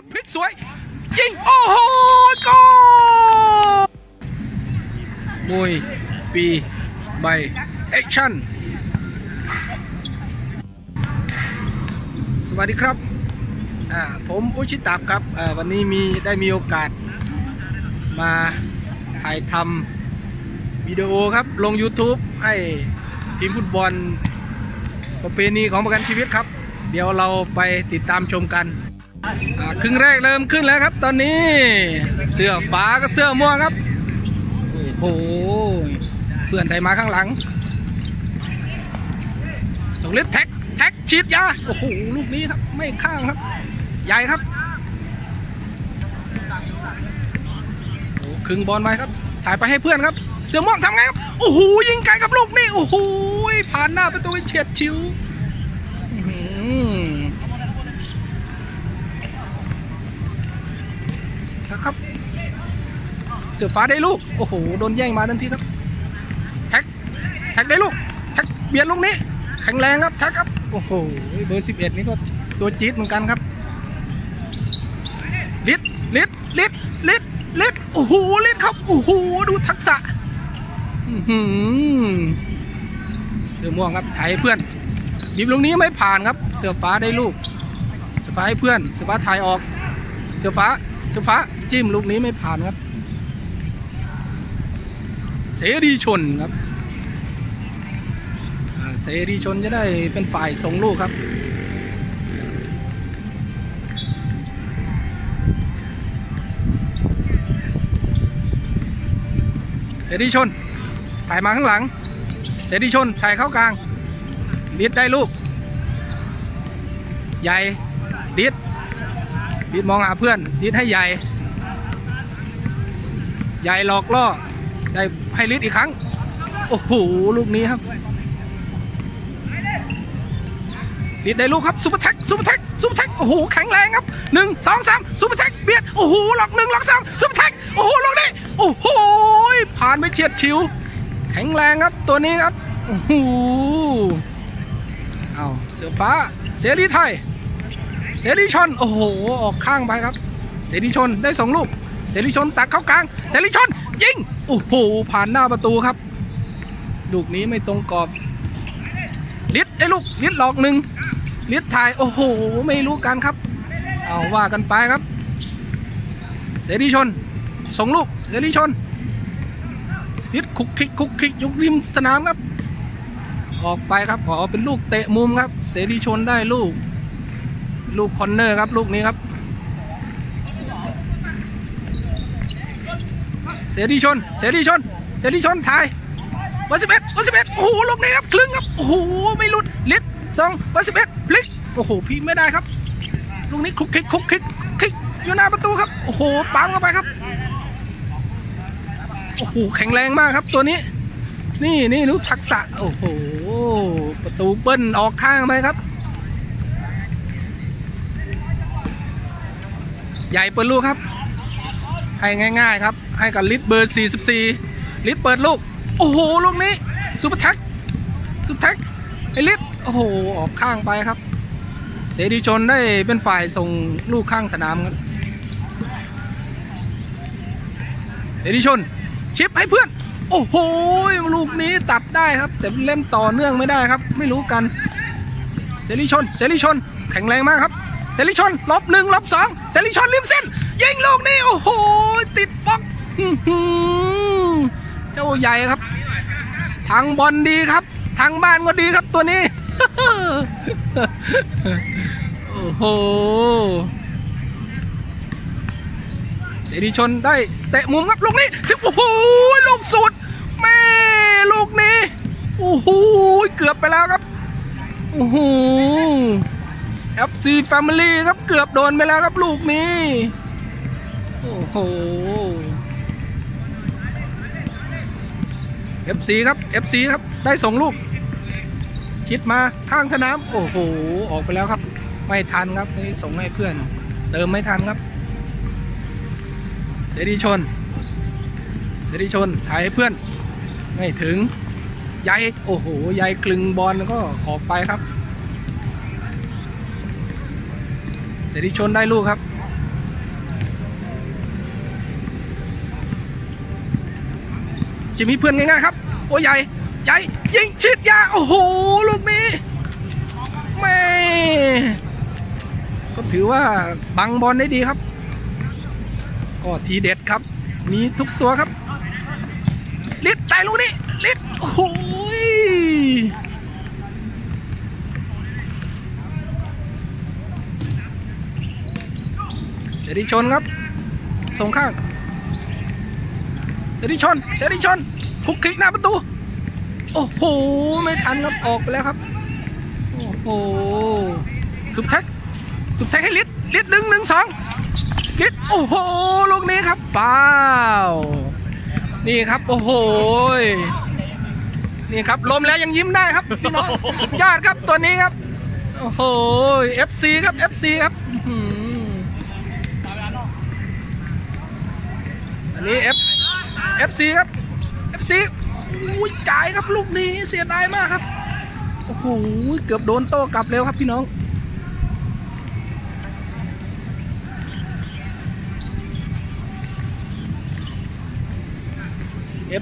นี้พลิกสวย ยิง โอ้โหโกมวยปีใบแอคชั่น สวัสดีครับ ผมอุชิตับครับ วันนี้มีได้มีโอกาสมาถ่ายทำวิดีโอครับ ลง YouTube ให้ทีมฟุตบอลประเพณีของประกันชีวิตครับ เดี๋ยวเราไปติดตามชมกัน ครึ่งแรกเริ่มขึ้นแล้วครับ ตอนนี้เสื้อฟ้าก็เสื้อม่วงครับ โอ้โหเพื่อนไทยมาข้างหลังตรงเล็ดแท็กแท็กฉีดยาโอ้โหลูกนี้ครับไม่ข้างครับ ใหญ่ครับโอ้ครึ่งบอลไปครับ ถ่ายไปให้เพื่อนครับ เสื้อม่วงทำไงครับโอ้โหยิงไกลกับลูกนี่โอ้โหผ่านหน้าประตูเฉียดฉิวอื้อ หือครับ เสื้อฟ้าได้ลูก โอ้โห โดนแย่งมาทันทีครับ แท็ก แท็กได้ลูก แท็กเบียดลูกนี้ แข็งแรงครับ แท็กครับ โอ้โห เบอร์สิบเอ็ดนี่ก็ตัวจี๊ดเหมือนกันครับ ลิดลิดลิดลิดลิดโอ้โห ลิดครับ โอ้โห ดูทักษะเสือม่วงครับถ่ายให้เพื่อนหยิบลูกนี้ไม่ผ่านครับ เสือฟ้าได้ลูก เสือฟ้าให้เพื่อน เสือฟ้าถ่ายออก เสือฟ้า เสือฟ้า จิ้มลูกนี้ไม่ผ่านครับ เสรีชนครับเสรีชนจะได้เป็นฝ่ายส่งลูกครับเสรีชนถ่ายมาข้างหลัง เสรีชนถ่ายเข้ากลางดิดได้ลูก ใหญ่ดิดดิดมองหาเพื่อนดิดให้ใหญ่ ใหญ่หลอกล่อได้ให้ลิดอีกครั้ง โอ้โห ลูกนี้ครับลิดได้ลูกครับซุปเปอร์แท็กซุปเปอร์แท็กซุปเปอร์แท็กโอ้โหแข็งแรงครับหนึ่งสองสามซุปเปอร์แท็กเบียดโอ้โหหลอกหนึ่งหลอกสามซุปเปอร์แท็กโอ้โหลูกนี้โอ้โหผ่านไปเฉียดชิว แข็งแรงครับตัวนี้ครับโอ้โหเอาเสือฟ้าเสรีไทยเสรีชนโอ้โหออกข้างไปครับ เสรีชนได้สองลูก เสรีชนตักเข้ากลางเสรีชนยิงโอ้โหผ่านหน้าประตูครับ ลูกนี้ไม่ตรงกรอบลิดได้ลูกลิดหลอกหนึ่งลิดถ่ายโอ้โหไม่รู้กันครับ เอาว่ากันไปครับ เสรีชนส่งลูกเสรีชนลิดคุกคิกคุกคิกยุกริมสนามครับ ออกไปครับขอเป็นลูกเตะมุมครับ เสรีชนได้ลูก ลูกคอนเนอร์ครับลูกนี้ครับ เสรีชน เสรีชน เสรีชนถ่ายวันสิบเอ็ดวันสิบเอ็ดโอ้โหลูกนี้ครับครึ่งครับ โอ้โห ไม่หลุดลิดสองวันสิบเอ็ดพลิก โอ้โห พี่ไม่ได้ครับ ลูกนี้คุกคิกคุกคิกคิกอยู่หน้าประตูครับ โอ้โห ปั๊มเข้าไปครับ โอ้โห แข็งแรงมากครับตัวนี้ นี่นี่รู้ทักษะ โอ้โห ประตูเบิ้ลออกข้างไปครับ ใหญ่เปิดลูกครับ ให้ง่าย ๆครับ ให้กับลิตเบอร์ 44 ลิตเปิดลูก โอ้โห ลูกนี้ซูเปอร์แท็กซูเปอร์แท็กไอลิตโอ้โห ออกข้างไปครับ เสรีชนได้เป็นฝ่ายส่งลูกข้างสนามครับเสรีชน ชิปให้เพื่อน โอ้โห ลูกนี้ตัดได้ครับ แต่เล่นต่อเนื่องไม่ได้ครับ ไม่รู้กันเสรีชนเสรีชน แข็งแรงมากครับเสรีชนหลบหนึ่งหลบสองเสรีชนริมเส้นยิงลูกนี้ โอ้โห ติดบล็อก เจ้าใหญ่ครับทางบอลดีครับทางบ้านก็ดีครับตัวนี้ โอ้โหเสรีชนได้เตะมุมครับลูกนี้โอ้โหลูกสุดแม่ลูกนี้โอ้โหเกือบไปแล้วครับโอ้โห FC Family ครับเกือบโดนไปแล้วครับลูกนี้ โอ้โห FC ครับ FC ครับได้ส่งลูก ชิดมาข้างสนาม โอ้โห ออกไปแล้วครับ ไม่ทันครับนี่ส่งให้เพื่อน เติมไม่ทันครับ เสรีชน เสรีชนถ่ายให้เพื่อน ไม่ถึงใยโอ้โหใยกลึงบอลก็ออกไปครับ เสรีชนได้ลูกครับ จะมีเพื่อนง่ายๆครับ โอ้ใหญ่ใหญ่ยิงชิดยาโอ้โหลูกนี้แม่ก็ถือว่าบังบอลได้ดีครับ ก็ทีเด็ดครับมีทุกตัวครับลิดแต่ลูกนี้ลิดโอ้โหยเสรีชนครับส่งข้างเสรีชนเสรีชน คุกคิกหน้าประตู โอ้โห ไม่ทันครับออกไปแล้วครับ โอ้โห สุดแท็ก สุดแท็กให้ลิดลิศดึงหนึ่งสองลิดโอ้โห ลูกนี้ครับฟาวนี่ครับ โอ้โห นี่ครับลมแล้วยังยิ้มได้ครับพี่น้องสุดยอดครับตัวนี้ครับ โอ้โห FC ครับ FC ครับอันนี้ F FC ครับ FC อุ้ยจ่ายครับลูกนี้เสียดายมากครับ โอ้โห เกือบโดนโต้กลับเร็วครับพี่น้อง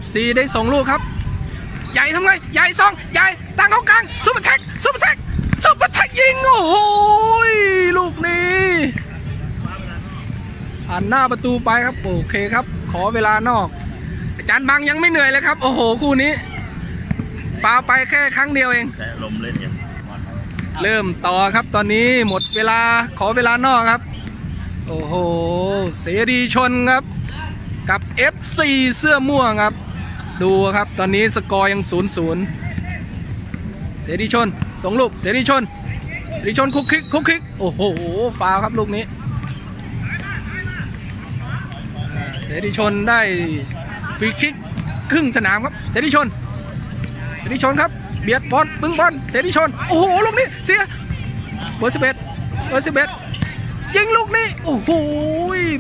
FC ได้ส่งลูกครับ ใหญ่ทำไง ใหญ่ซอง ใหญ่ตั้งเข้ากลางซุปเปอร์แท็กซุปเปอร์แท็กซุปเปอร์แท็กยิง โอ้โห ลูกนี้ผ่านหน้าประตูไปครับ โอเคครับ ขอเวลานอก จารย์บังยังไม่เหนื่อยเลยครับ โอ้โห คู่นี้ฟาวไปแค่ครั้งเดียวเอง แต่ลมเล่นยังเริ่มต่อครับตอนนี้หมดเวลาขอเวลานอกครับ โอ้โห เสรีชนครับ กับ FC เสื้อม่วงครับ ดูครับตอนนี้สกอร์ยังศูนย์ศูนย์เสรีชนส่งลูกเสรีชนเสรีชนคุกคิกคุกคิกโอ้โหฟาวครับลูกนี้อ่าเสรีชนได้ ฟรีคิกครึ่งสนามครับ เสรีชน เสรีชนครับ เบียดบอลปึ้งบอลเสรีชน โอ้โห ลูกนี้เสีย เบอร์สิบเอ็ดเบอร์สิบเอ็ดยิงลูกนี้ โอ้โห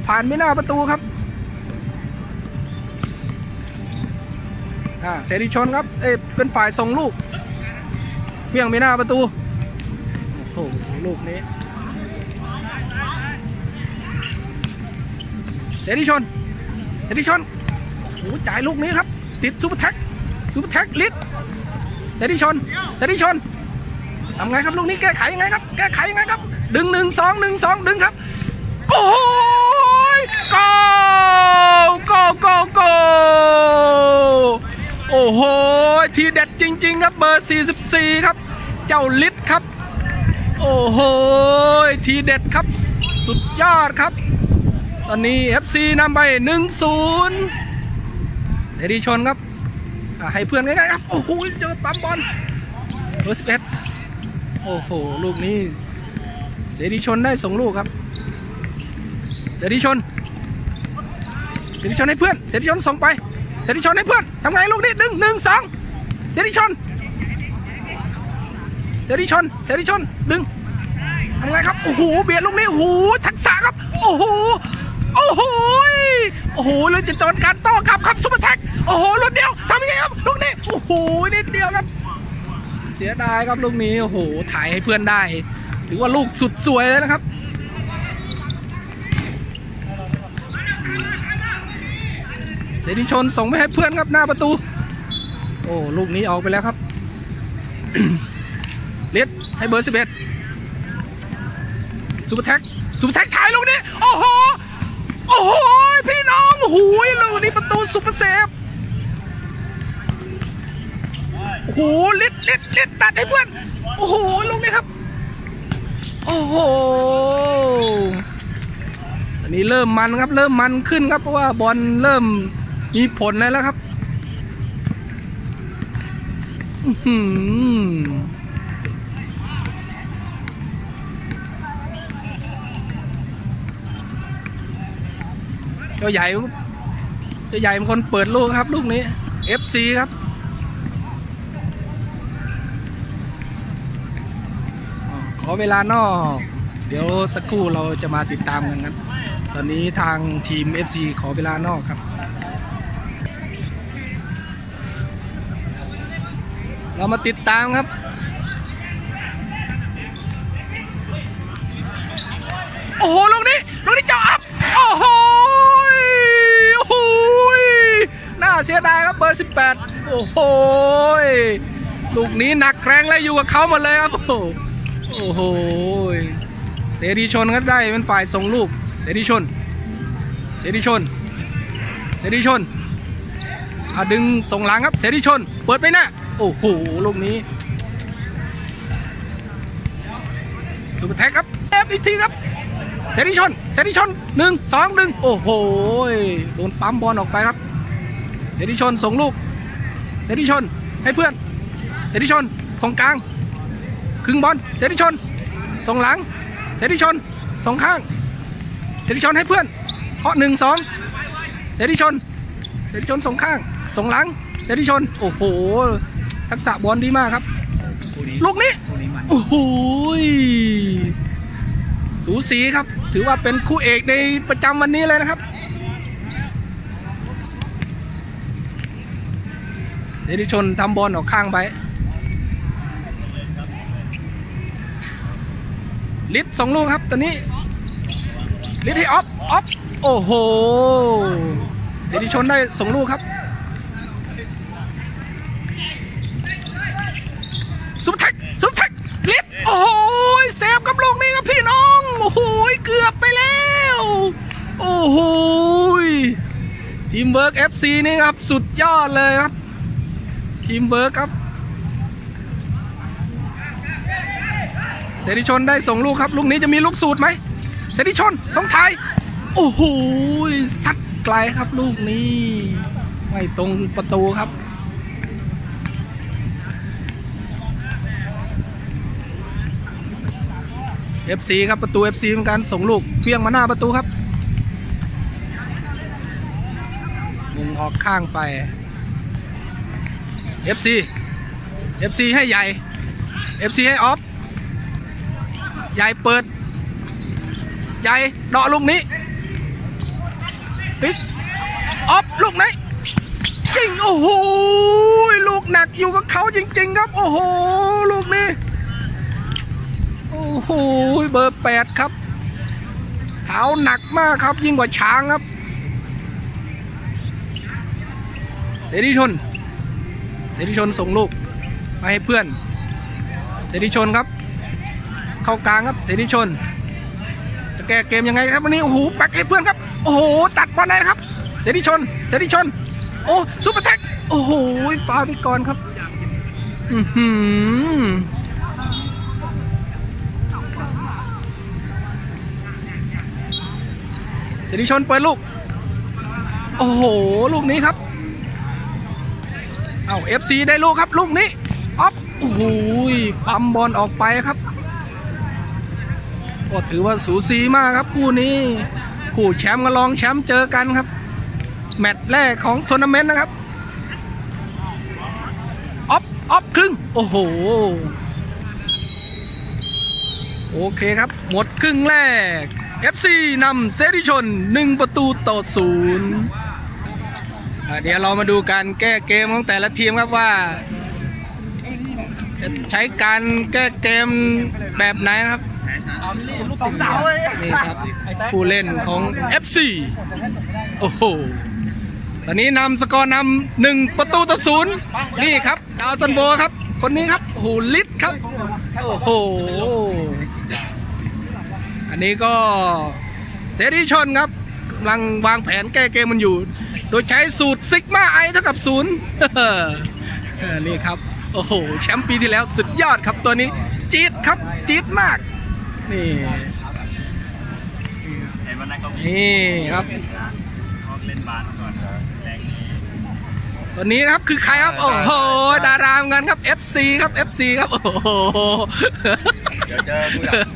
ผ่านไม่หน้าประตูครับอ่าเสรีชนครับ เอเป็นฝ่ายส่งลูกเพียงไม่หน้าประตู โอ้โห ลูกนี้เสรีชนเสรีชน โอ้โหจ่ายลูกนี้ครับ ติดซูเปอร์แท็กซูเปอร์แท็กลิดเสรีชนเสรีชนทำไงครับลูกนี้แก้ไขยังไงครับ แก้ไขยังไงครับ ดึงหนึ่งสองหนึ่งสองดึงครับ โอ้โห go go go go โอ้โห ทีเด็ดจริง ๆ ครับเบอร์ 44 ครับ เจ้าลิดครับ โอ้โห ทีเด็ดครับ สุดยอดครับ ตอนนี้ FC นำไป 1-0 เสรีชนครับให้เพื่อนง่ายๆครับ โอ้โห เจอปั๊มบอลเบอร์สิบเอ็ดโอ้โห ลูกนี้ เสรีชนได้ส่งลูกครับ เสรีชน เสรีชนให้เพื่อน เสรีชนส่งไป เสรีชนให้เพื่อนทำไงลูกนี้หนึ่งหนึ่งสองเสรีชน เสรีชน เสรีชนดึงทำไงครับ โอ้โห เบียดลูกนี้ โอ้โห ทักษะครับ โอ้โห โอ้โหโอ้โหเลยจะโดนการโต้กลับครับซุปเปอร์แท็กโอ้โหลูกเดียวทำยังไงครับลูกนี้โอ้โหนิดเดียวครับ เสียดายครับลูกนี้โอ้โหถ่ายให้เพื่อนได้ ถือว่าลูกสุดสวยเลยนะครับเสรีชนส่งไปให้เพื่อนครับหน้าประตู โอ้ลูกนี้ออกไปแล้วครับเลดให้เบอร์สิบเอ็ดซูเปอร์แท็กซูเปอร์แท็กถ่ายลูกนี้ โอ้โห โอ้โหพี่น้องโอ้โหลูกนี้ประตูซุปเซฟโอ้โหลิดลิดลิดตัดให้เพื่อนโอ้โหลูกนี้ครับ โอ้โหอันนี้เริ่มมันครับ เริ่มมันขึ้นครับเพราะว่าบอลเริ่มมีผลแล้วครับ อื้อ เจ้าใหญ่เจ้าใหญ่เป็นคนเปิดลูกครับ ลูกนี้ FC ครับขอเวลานอกเดี๋ยวสักครู่เราจะมาติดตามกันครับ ตอนนี้ทางทีม FC ขอเวลานอกครับ เรามาติดตามครับโอ้โหลูกนี้ลูกนี้เจ้าอัพ โอ้โหโอ้โหน่า เสียดายครับเบอร์ 18แปดโอ้โหลูกนี้หนักแรงและอยู่กับเขาหมดเลยครับ โอ้โหเสรีชนก็ได้เป็นฝ่ายส่งลูกเสรีชน เสรีชน เสรีชนอะดึงส่งหลังครับเสรีชน เปิดไปหน้าโอ้โหลูกนี้สุดแท็กครับเอฟอีกทีครับเสรีชนเสรีชนหนึ่งสองหนึ่งโอ้โหโดนปั๊มบอลออกไปครับ เสรีชนส่งลูก เสรีชนให้เพื่อน เสรีชนส่งกลางครึ่งบอลเสรีชนส่งหลัง เสรีชนส่งข้าง เสรีชนให้เพื่อนเคาะหนึ่งสองเสรีชน เสรีชนส่งข้างส่งหลัง เสรีชนโอ้โหทักษะบอลดีมากครับลูกนี้โอ้โหยสูสีครับ ถือว่าเป็นคู่เอกในประจำวันนี้เลยนะครับ เสรีชนทำบอลออกข้างไปลิดส่งลูกครับตอนนี้ลิดให้ออฟออฟโอ้โหเสรีชนได้ส่งลูกครับซุปแท็กซุปแท็กลิดโอ้โหเซฟกับลูกนี้ครับพี่น้องโอ้โหเกือบไปแล้วโอ้โหทีมเวิร์ก FC นี่ครับ สุดยอดเลยครับ ทีมเวิร์กครับ เสรีชนได้ส่งลูกครับ ลูกนี้จะมีลูกสูตรไหมเสรีชนส่งท้ายโอ้โหซัดไกลครับลูกนี้ไม่ตรงประตูครับ FC ครับประตู FC เหมือนกันส่งลูกเขวี้ยงมาหน้าประตูครับมุงออกข้างไป FC FC ให้ใหญ่ FC ให้ออฟใหญ่เปิด ใหญ่เดาะลูกนี้ปิ๊กออฟลูกไหนจริง โอ้โหลูกหนักอยู่กับเขาจริง ๆ ครับ โอ้โหลูกนี้ โอ้โหเบอร์แปดครับเท้าหนักมากครับยิ่งกว่าช้างครับ เสรีชน สรีชนส่งลูกมาให้เพื่อนเสรีชนครับ เข้ากลางครับเสรีชนจะแก้เกมยังไงครับวันนี้โอ้โหแบกให้เพื่อนครับโอ้โหตัดบอลได้ครับเสรีชนเสรีชน โอ้ซุปเปอร์แท็กโอ้โหฟาวล์ไปก่อนครับอือหือเสรีชนเปิดลูก โอ้โห ลูกนี้ครับ เอา FC ได้ลูกครับลูกนี้ออฟโอ้โหปั๊มบอลออกไปครับก็ถือว่าสูสีมากครับคู่นี้คู่แชมป์กับรองแชมป์เจอกันครับ แมตช์แรกของทัวร์นาเมนต์นะครับออฟออฟครึ่งโอ้โหโอเคครับ หมดครึ่งแรก FC นำเซริชน 1 ประตูต่อศูนย์ เดี๋ยวเรามาดูการแก้เกมของแต่ละทีมครับว่า จะใช้การแก้เกมแบบไหนครับสองเสาเลยนี่ครับผู้เล่นของ FC โอ้โหตอนนี้นำสกอร์นำหนึ่งประตูต่อศูนย์นี่ครับดาวซันโบครับ คนนี้ครับโอ้โหลิศครับ โอ้โห อันนี้ก็เสรีชนครับกำลังวางแผนแก้เกมมันอยู่ โดยใช้สูตรซิกมาไอเท่ากับศูนย์เออนี่ครับ โอ้โห แชมป์ปีที่แล้วสุดยอดครับตัวนี้จี๊ดครับจี๊ดมาก นี่เห็นวันนั้นก็มีนี่ครับเขาเล่นบาสก่อนแรงนี้ตัวนี้ครับคือใครครับ โอ้โห ดารามกันครับ FC ครับ FC ครับ โอ้โห เดี๋ยวเจอผู้หลัง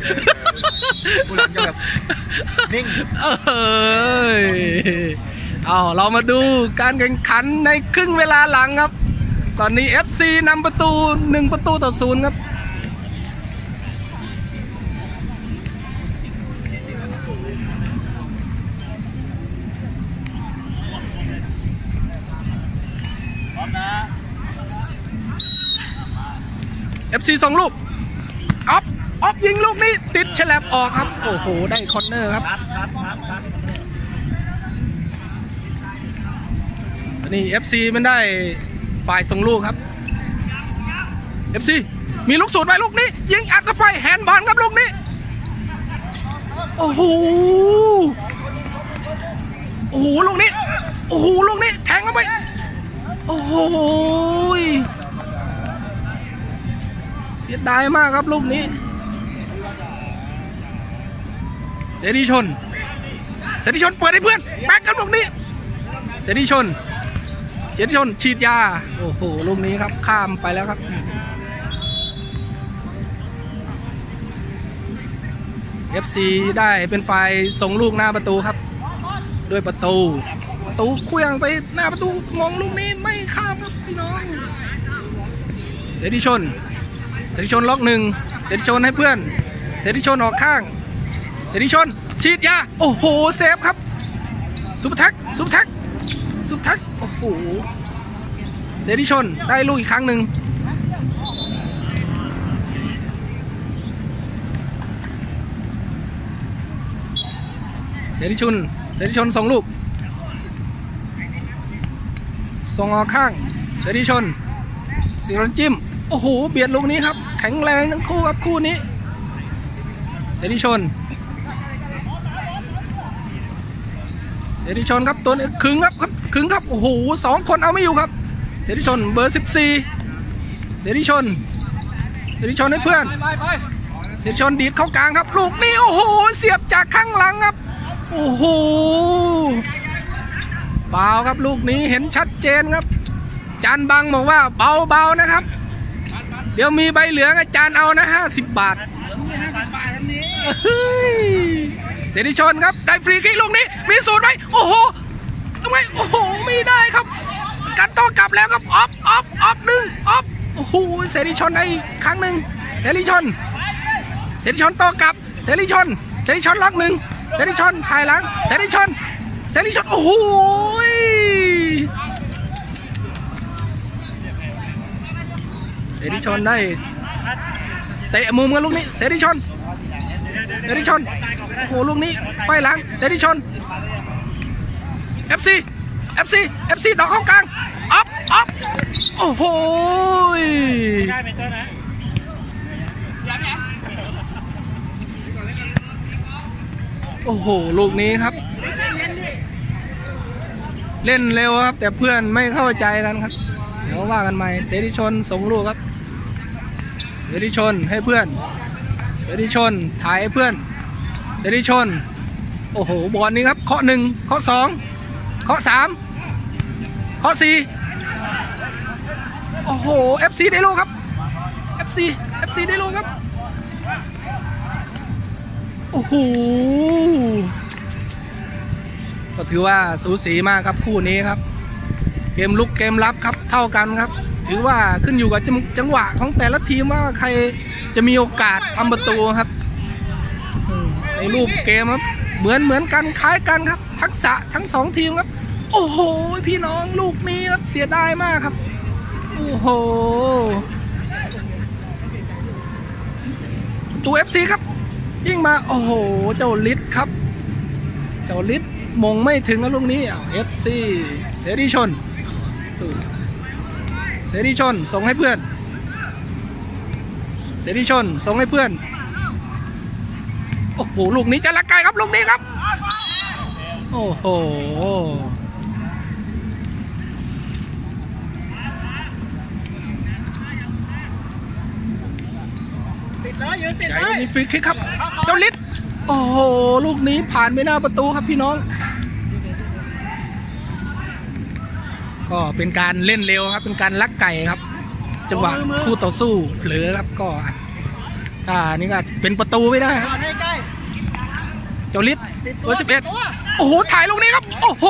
ผู้หลังจะแบบนิ่งเอ้ย เอาเรามาดูการแข่งขันในครึ่งเวลาหลังครับ ตอนนี้ FC นำประตู 1 ประตูต่อศูนย์ครับพร้อมนะ FC สองลูกออฟออฟยิงลูกนี้ติดแฉลบออกครับ โอ้โห ได้ corner ครับ นนี้ FC มันได้ฝ่ายส่งลูกครับ FC มีลูกสูตรไหมลูกนี้ ยิงอัดเข้าไปแฮนด์บอลครับลูกนี้ โอ้โหโอ้โหลูกนี้ โอ้โหลูกนี้ แทงเข้าไป โอ้โหเสียดายมากครับลูกนี้เสรีชนเสรีชนเปิดให้เพื่อนแบ็กครับลูกนี้เสรีชน เสรีชนฉีดยา โอ้โหลูกนี้ครับ ข้ามไปแล้วครับ FC ได้เป็นฝ่ายส่งลูกหน้าประตูครับ ด้วยประตู ประตูเคลื่องไปหน้าประตูมองลูกนี้ไม่ข้ามครับพี่น้องเสรีชนเสรีชนล็อกหนึ่งเสรีชนให้เพื่อนเสรีชนออกข้างเสรีชนฉีดยา โอ้โหเซฟครับซุปเปอร์แท็กซุปเปอร์แท็กซุปเปอร์แท็กโอ้โห เสรีชน ได้ลูกอีกครั้งหนึ่งเสรีชนเสรีชนส่งลูก ส่งออกข้าง เสรีชนสิรนจิ้ม โอ้โห เบียดลูกนี้ครับ แข็งแรงทั้งคู่ครับคู่นี้ เสรีชน เสรีชนครับตัวนี้ขึงครับครับขึงครับโอ้โหสองคนเอาไม่อยู่ครับเสรีชนเบอร์14เสรีชนเสรีชนให้เพื่อนเสรีชนดีดเข้ากลางครับ ลูกนี้โอ้โหเสียบจากข้างหลังครับโอ้โหเบาครับลูกนี้เห็นชัดเจนครับ จานบังบอกว่าเบาๆนะครับ เดี๋ยวมีใบเหลืองอาจารย์เอานะ50บาท เสรีชนครับ ได้ฟรีคิกลูกนี้ มีสูตรไหมโอ้โหทำไมโอ้โหไม่ได้ครับ กันต้องกลับแล้วครับออฟออฟออฟหนึ่งออฟโอ้โหเสรีชนได้ครั้งหนึ่งเสรีชนเสรีชนต่อกลับเสรีชนเสรีชนล็อกหนึ่งเสรีชนถ่ายหลังเสรีชนเสรีชนโอ้โหเสรีชนได้เตะมุมกันลูกนี้เสรีชน เสรีชน โอ้โหลูกนี้ไปหลังเสรีชน FC FC FC ดอกเข้ากลางออฟออฟโอ้โหได้เป็นตัวนะโอ้โห ลูกนี้ครับ เล่นเร็วครับ แต่เพื่อนไม่เข้าใจกันครับ เดี๋ยวว่ากันใหม่ เสรีชนส่งลูกครับ เสรีชนให้เพื่อน รีชนถ่ายให้เพื่อนเสรีชน โอ้โห บอลนี้ครับ เคาะหนึ่งเคาะสองเคาะสามเคาะสี่โอ้โห FC ได้ลูกครับ FC FC ได้ลูกครับ โอ้โห ก็ถือว่าสูสีมากครับคู่นี้ครับ เกมลุกเกมรับครับเท่ากันครับ ถือว่าขึ้นอยู่กับจจังหวะของแต่ละทีมว่าใคร จะมีโอกาสทำประตูครับในรูปเกมครับ เหมือนเหมือนกันคล้ายกันครับ ทักษะทั้งสองทีมครับ โอ้โห พี่น้องลูกนี้ครับเสียดายมากครับ โอ้โหตัว FC ครับ ยิ่งมา โอ้โห เจ้าลิดครับ เจ้าลิดมงไม่ถึงแล้วลูกนี้ FC เสรีชน เสรีชนส่งให้เพื่อน เสรีชนส่งให้เพื่อน โอ้โห ลูกนี้จะละกายครับ ลูกนี้ครับ โอ้โหติดเลยยืนติดใจเลยมีฟรีคิกครับ เจ้าลิศโอ้โห ลูกนี้ผ่านไปหน้าประตูครับพี่น้อง ก็เป็นการเล่นเร็วครับ เป็นการลักไก่ครับ จังหวะคู่ต่อสู้เผลอครับก็ อ่านี่ก็เป็นประตูไม่ได้ครับก่อนให้ใกล้เจ้าลิศเบอร์สิบเอ็ดโอ้โห ถ่ายลูกนี้ครับ โอ้โห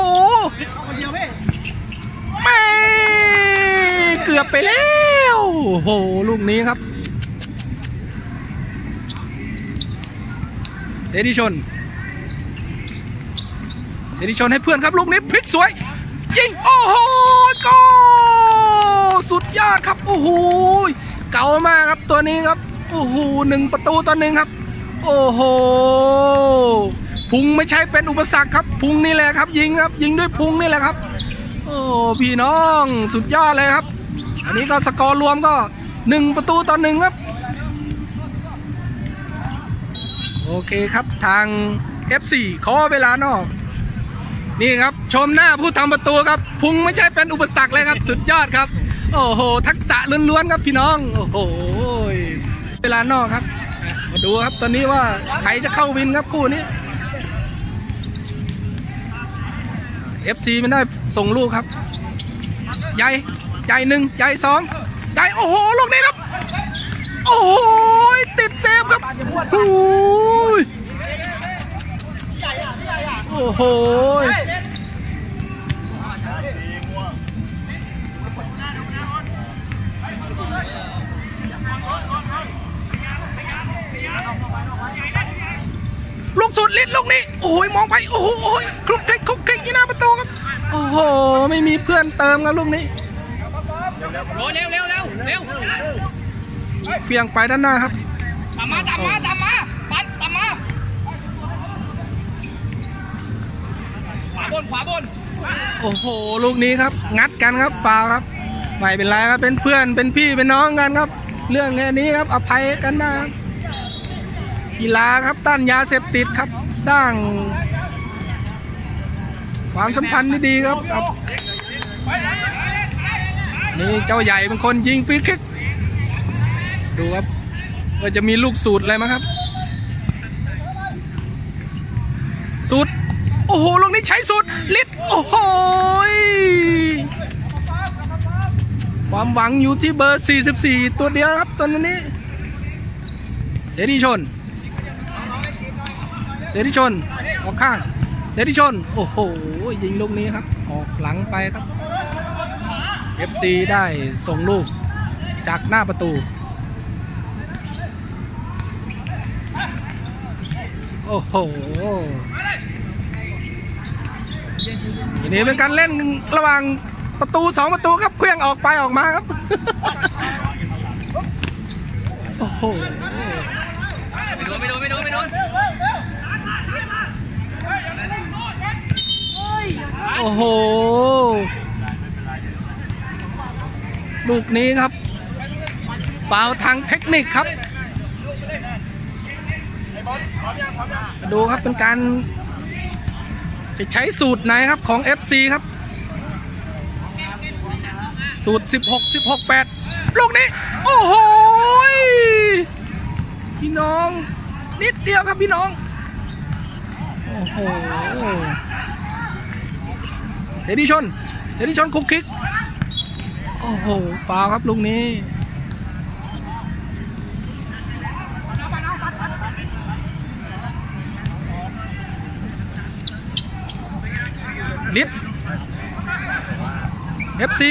เอาคนเดียวพี่แม่เกือบไปแล้ว โอ้โห ลูกนี้ครับเสรีชนเสรีชนให้เพื่อนครับ ลูกนี้พลิกสวยยิงโอ้โห โก็ สุดยอดครับโอ้โหเก่ามากครับตัวนี้ครับโอ้โหหนึ่งประตูต่อหนึ่งครับ โอ้โหพุงไม่ใช่เป็นอุปสรรคครับ พุงนี่แหละครับ ยิงครับ ยิงด้วยพุงนี่แหละครับ โอ้พี่น้องสุดยอดเลยครับ อันนี้ก็สกอร์รวมก็หนึ่งประตูต่อหนึ่งครับ โอเคครับทาง F4 ขอเวลานอกนี่ครับชมหน้าผู้ทำประตูครับ พุงไม่ใช่เป็นอุปสรรคเลยครับ สุดยอดครับ โอ้โห ทักษะล้วนๆครับพี่น้อง โอ้โห เวลานอกครับ มาดูครับตอนนี้ว่าใครจะเข้าวินครับคู่นี้ FC ไม่ได้ส่งลูกครับ ใหญ่ ใหญ่หนึ่งใหญ่สองใหญ่โอ้โห ลูกนี้ครับ โอ้โห ติดเซฟครับโอ้โห ลูกสุดฤทธิ์ลูกนี้ โอ้ยมองไป โอ้โหโอ้ยคลุกคลิกคลุกคลิกยี่หน้าประตูครับ โอ้โห ไม่มีเพื่อนเติมครับลูกนี้โอ้ยเร็วเร็วเร็วเร็วเฟียงไปด้านหน้าครับตามมาตามมาตามมาปัดตามมาขวาบนขวาบน โอ้โห ลูกนี้ครับ งัดกันครับฟาวครับไม่เป็นไรครับ เป็นเพื่อน เป็นพี่ เป็นน้องกันครับ เรื่องแค่นี้ครับ อภัยกันนะครับ กีฬาครับต้านยาเสพติดครับสร้าง ความสัมพันธ์ที่ดีครับครับ นี่เจ้าใหญ่เป็นคนยิงฟรีคิก ดูครับว่าจะมีลูกสูตรอะไรมั้งครับ สูตร โอ้โห ลูกนี้ใช้สูตรลิดโอ้โหความหวังอยู่ที่เบอร์ 44 ตัวเดียวครับตัวนี้เสรีชน เสรีชน ออกข้าง เสรีชน โอ้โห ยิงลูกนี้ครับ ออกหลังไปครับ FC ได้ส่งลูกจากหน้าประตู โอ้โหทีนี้เป็นการเล่นระหว่างประตูสองประตูครับเคลื่องออกไปออกมาครับ โอ้โหไม่โดนไม่โดนไม่โดนไม่โดน โอ้โห ลูกนี้ครับฟาวล์ทางเทคนิคครับ ดูครับเป็นการจะใช้สูตรไหนครับของ FC ครับ สูตร 16 16 8 ลูกนี้ โอ้โห พี่น้อง นิดเดียวครับพี่น้อง โอ้โห เสรีชน เสรีชนคุกคิก โอ้โหฟาวครับลูกนี้ลิด FC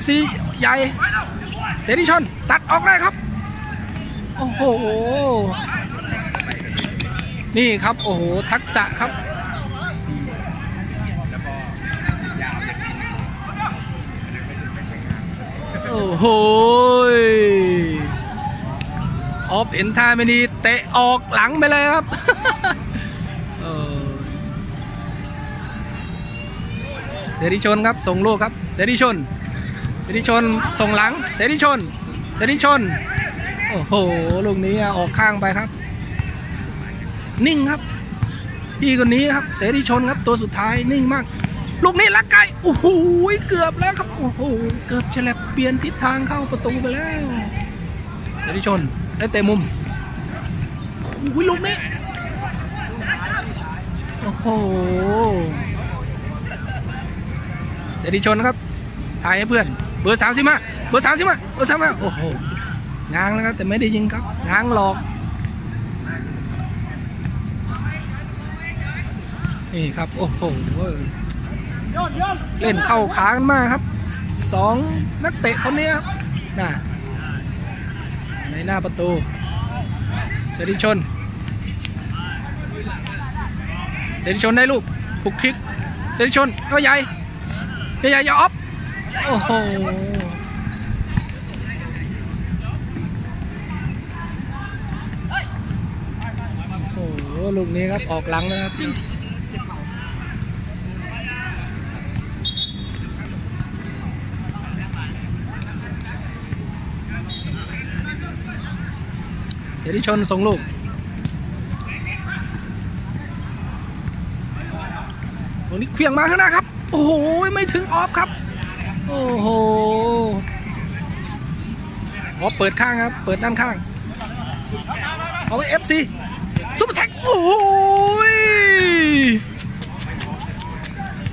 FC ใหญ่ เสรีชน ตัดออกได้ครับ โอ้โห นี่ครับ โอ้โห ทักษะครับ โอ้โหออฟเห็นท่าไม่ดีเตะออกหลังไปเลยครับเออเสรีชนครับส่งลูกครับเสรีชนเสรีชนส่งหลังเสรีชนเสรีชนโอ้โหลูกนี้ออกข้างไปครับ นิ่งครับพี่คนนี้ครับเสรีชนครับตัวสุดท้ายนิ่งมาก ลูกนี้ลักไก่โอ้โหเกือบแล้วครับ โอ้โหเกือบฉลับเปลี่ยนทิศทางเข้าประตูไปแล้วเสรีชนได้เตะมุมโอ้โหลูกนี้โอ้โหเสรีชนครับถ่ายให้เพื่อน เบอร์สามสิมาเบอร์สามสิมาเบอร์สามมาโอ้โหง้างแล้วครับแต่ไม่ได้ยิงครับง้างหลอกนี่ครับ โอ้โหเล่นเข้าขากันมากครับ สองนักเตะคนนี้ครับน่ะในหน้าประตูเสรีชนเสรีชนได้ลูกปุกคลิกเสรีชนก็ใหญ่ใหญ่ย่าออฟโอ้โหโอ้โหลูกนี้ครับออกหลังนะครับ รีชนส่งลูกตรงนี้เขวี้ยงมาข้างหน้าครับ โอ้โห ไม่ถึงออฟครับ โอ้โหออฟเปิดข้างครับ เปิดด้านข้าง เอาไป FC ซุปเปอร์แท็ก โอ้ย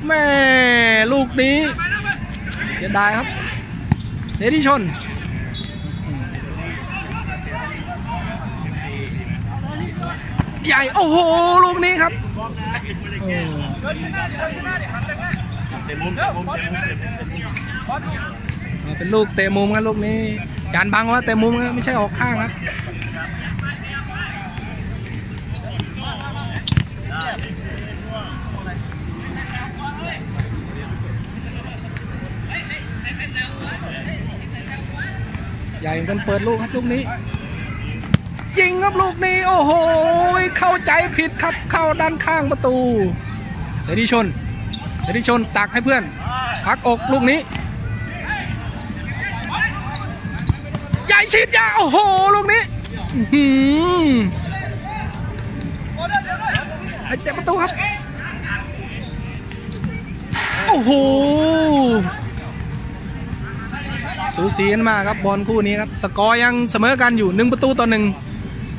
แม่ลูกนี้เสียดายครับ เดดี้ชน ใหญ่โอ้โหลูกนี้ครับเป็นลูกเตะมุมครับลูกนี้จานบังว่าเตะมุมไม่ใช่ออกข้างครับใหญ่เป็นเปิดลูกครับลูกนี้ ยิงครับลูกนี้โอ้โหเข้าใจผิดครับเข้าด้านข้างประตู เสรีชน เสรีชนตักให้เพื่อน พักอกลูกนี้ใหญ่ฉีดยาโอ้โหลูกนี้อื้อหือให้เจ็บประตูครับ โอ้โหสูสีกันมากครับบอลคู่นี้ครับ สกอร์ยังเสมอกันอยู่หนึ่งประตูต่อหนึ่ง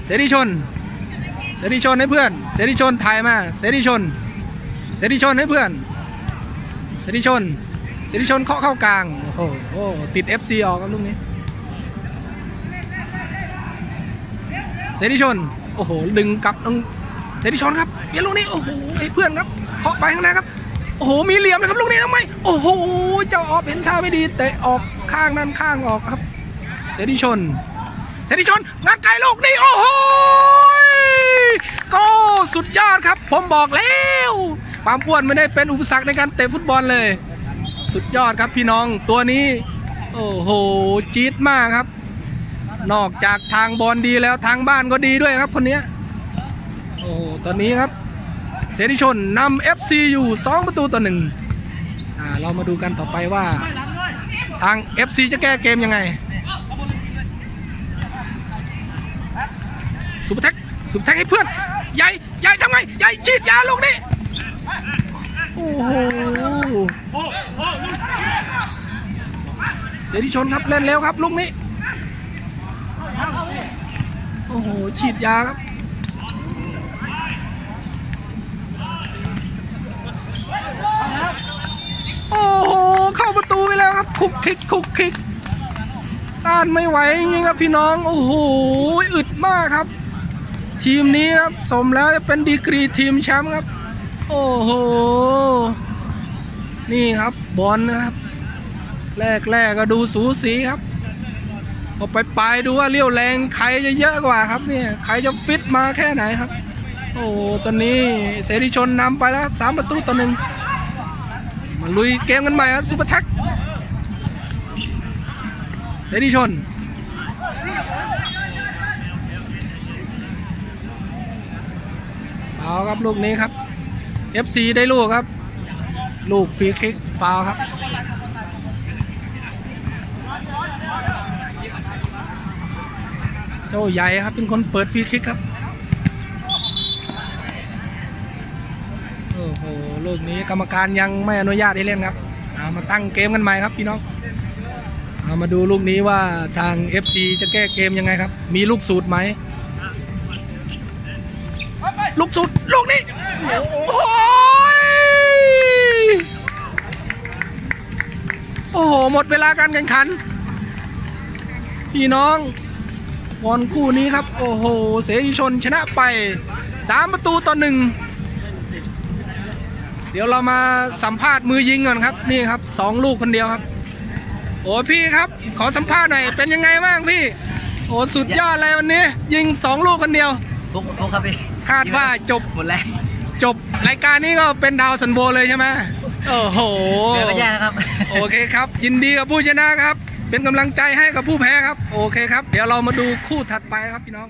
เสรีชน เสรีชนให้เพื่อน เสรีชนถ่ายมา เสรีชน เสรีชนให้เพื่อน เสรีชน เสรีชนเคาะเข้ากลาง โอ้โห ติด FC ออกครับลูกนี้ เสรีชน โอ้โห ดึงกลับต้องเสรีชนครับเปลี่ยนลูกนี้ โอ้โหให้เพื่อนครับ เคาะไปข้างหน้าครับ โอ้โห มีเหลี่ยมนะครับลูกนี้ทำไม โอ้โห เจ้าออฟเห็นท่าไม่ดีเตะออกข้างนั่นข้างออกครับ เสรีชน เสรีชนงัดไกลลูกนี้โอ้โหก็สุดยอดครับ ผมบอกแล้ว ความอ้วนไม่ได้เป็นอุปสรรคในการเตะฟุตบอลเลย สุดยอดครับพี่น้องตัวนี้ โอ้โหจี๊ดมากครับ นอกจากทางบอลดีแล้วทางบ้านก็ดีด้วยครับคนนี้โอ้ตอนนี้ครับเสรีชนนำ FC อยู่ 2 ประตูต่อหนึ่งอ่าเรามาดูกันต่อไปว่า ทาง FC จะแก้เกมยังไง สุปแท็กสุปแท็กให้เพื่อน ใหญ่ใหญ่ทำไงใหญ่ฉีดยาลูกนี้โอ้โหเสรีชนครับเล่นเร็วครับลูกนี้โอ้โหฉีดยาครับโอ้โหเข้าประตูไปแล้วครับคุกคิกคุกคิกต้านไม่ไหวจริงครับพี่น้อง โอ้โหอึดมากครับ ทีมนี้ครับสมแล้วจะเป็นดีกรีทีมแชมป์ครับ โอ้โห นี่ครับบอลนะครับ แรกแรกก็ดูสูสีครับพอไปปลายดูว่าเรี่ยวแรงใครจะเยอะกว่าครับเนี่ยใครจะฟิตมาแค่ไหนครับ โอ้ตอนนี้เสรีชนนำไปแล้วสามประตูต่อหนึ่งมาลุยเกมกันใหม่ครับซูเปอร์แท็กเสรีชน ฟาวล์ครับลูกนี้ครับ FC ได้ลูกครับ ลูกฟรีคิกฟาวครับเจ้าใหญ่ครับเป็นคนเปิดฟรีคิกครับโอ้โหลูกนี้กรรมการยังไม่อนุญาตให้เล่นครับเอามาตั้งเกมกันใหม่ครับพี่น้องเอามาดูลูกนี้ว่าทาง FC จะแก้เกมยังไงครับ มีลูกสูตรไหม ลูกนี้โอ้ยโอ้โห หมดเวลาการแข่งขัน พี่น้องบอลคู่นี้ครับ โอ้โห เสรีชนชนะไป 3 ประตูต่อหนึ่งเดี๋ยวเรามาสัมภาษณ์มือยิงก่อนครับ นี่ครับสองลูกคนเดียวครับ โอ้พี่ครับ ขอสัมภาษณ์หน่อย เป็นยังไงบ้างพี่ โอ้สุดยอดเลยวันนี้ ยิงสองลูกคนเดียวฟุกฟุกครับพี่ คาดว่าจบหมดแรงจบรายการนี้ก็เป็นดาวซันโบเลยใช่ไหมโอ้โหเดี๋ยวก็แย่นะครับ โอเคครับ ยินดีกับผู้ชนะครับ เป็นกำลังใจให้กับผู้แพ้ครับ โอเคครับ เดี๋ยวเรามาดูคู่ถัดไปครับพี่น้อง